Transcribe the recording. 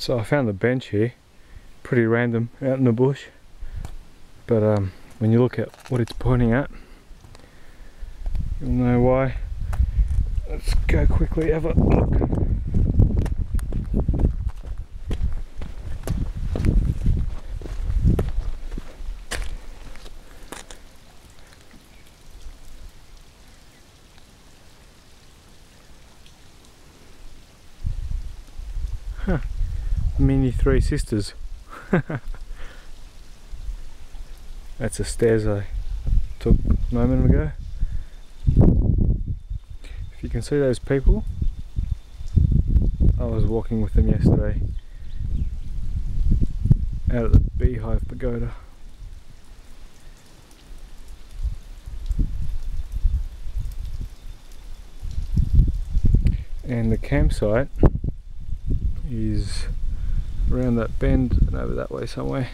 So I found the bench here, pretty random out in the bush. But um, when you look at what it's pointing at, you'll know why. Let's go quickly have a look. Huh. Mini Three Sisters. That's the stairs I took a moment ago. If you can see those people, I was walking with them yesterday out at the Beehive Pagoda. And the campsite is around that bend and over that way somewhere.